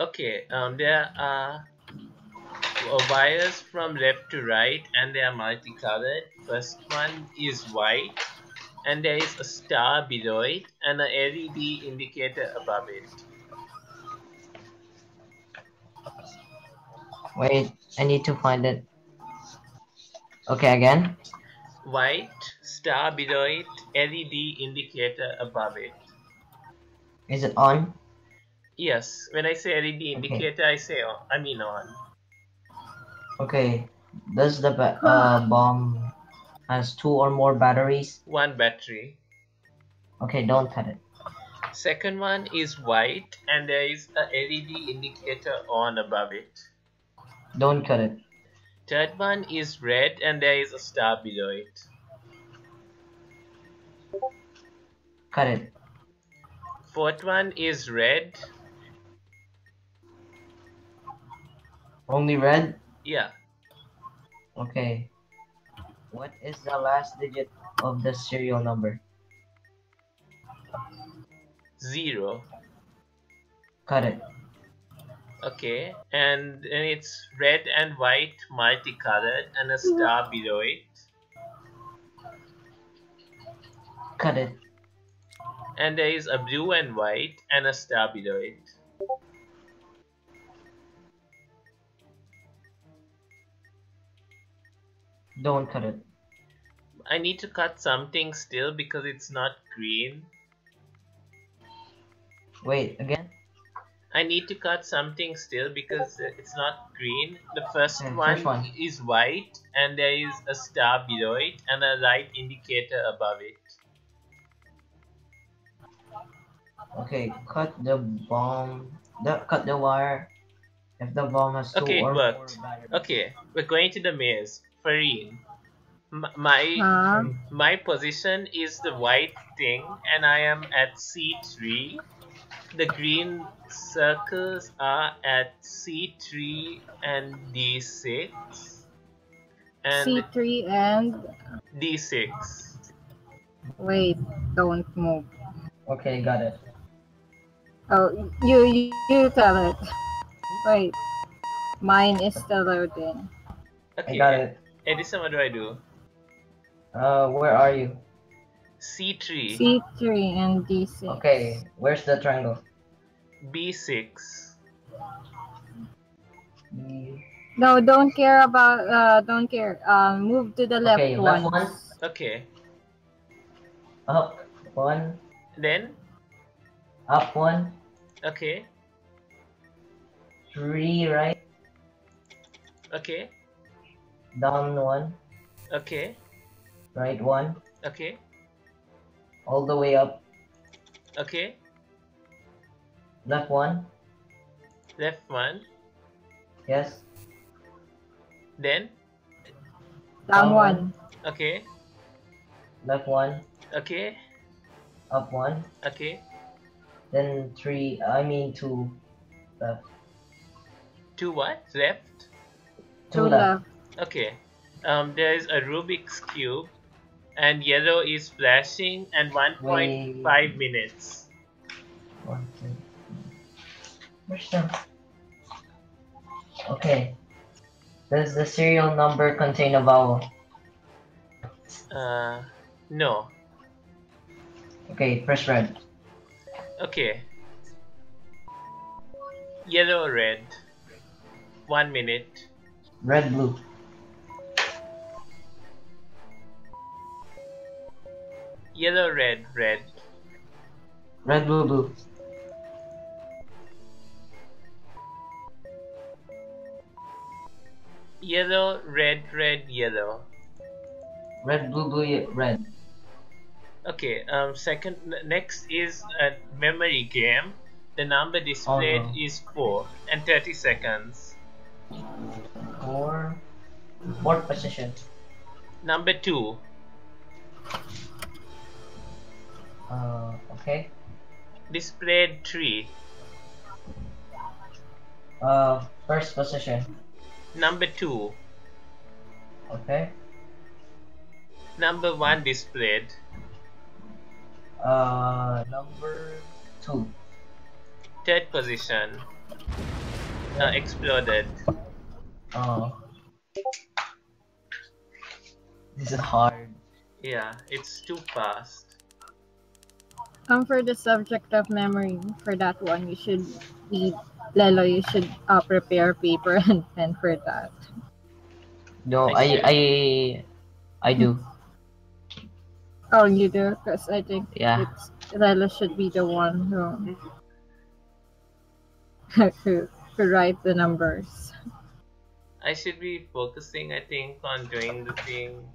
Okay, um, there are wires from left to right and they are multicolored. First one is white and there is a star below it and a LED indicator above it. Wait, I need to find it. Okay, again. White, star below it, LED indicator above it. Is it on? Yes, when I say LED indicator, okay. I say on. I mean on. Okay. Does the uh, bomb has two or more batteries? One battery. Okay, don't cut it. Second one is white and there is a LED indicator on above it. Don't cut it. Third one is red and there is a star below it. Cut it. Fourth one is red. Only red? Yeah. Okay. What is the last digit of the serial number? Zero. Cut it. Okay, and, and it's red and white multicolored and a star below it. Cut it. And there is a blue and white and a star below it. Don't cut it. I need to cut something still because it's not green. Wait, again? I need to cut something still because it's not green. The first, Okay, one, first one. is white and there is a star below it and a light indicator above it. Okay, cut the bomb. The cut the wire. If the bomb has two Okay, it or worked. more batteries. Okay, we're going to the maze. Farine. M- my Huh? my position is the white thing and I am at C3. The green circles are at C3 and D6. And C3 and D6. wait, don't move. Okay, got it. Oh, you you, you tell it. Wait, mine is still loading. Okay, I got it. Edison, what do I do? Uh, where are you? C3, C3 and D6. Okay, where's the triangle? B6. Mm, No, don't care about. Uh, don't care. Uh, move to the left Okay, one. left one. Okay, Up one. then, Up one. okay, Three right. okay, Down one. okay, Right one. okay, All the way up. okay, Left one. left one, Yes. then, Down Down one. okay, Left one. okay, Up one. okay, Then three. I mean two. Left. two what? Left? Two left. Okay, um, there is a Rubik's Cube and yellow is flashing and 1.5 minutes. One. Where's the? Okay. Does the serial number contain a vowel? Uh, no. Okay, press red. Okay. Yellow, red. One minute. Red, blue. Yellow, red, red. Red, blue, blue. Yellow, red, red, yellow. Red, blue, blue, red. Okay, um, second, next is a memory game. The number displayed no. is 4 and 30 seconds. Four. Fourth position. Number 2, Uh, okay. displayed 3. Uh, first position. Number 2, Okay. number 1 displayed. Uh, number two. Third position, uh, exploded. Oh. This is hard. Yeah, it's too fast. Um, for the subject of memory, for that one, you should read Lelo. You should uh, prepare paper and pen for that. No, I I. I I do. Oh, you do, because I think Yeah. it's Lelo should be the one who who, who write the numbers. I should be focusing, I think, on doing the thing.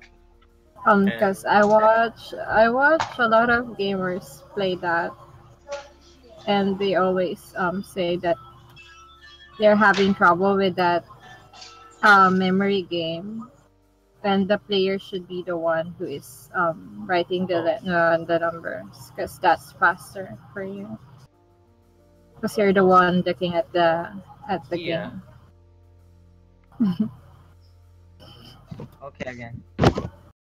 Um, because I watch I watch a lot of gamers play that, and they always um say that they're having trouble with that uh, memory game, and the player should be the one who is um writing the uh, the numbers, because that's faster for you. Because you're the one looking at the at the Yeah. game. Okay again.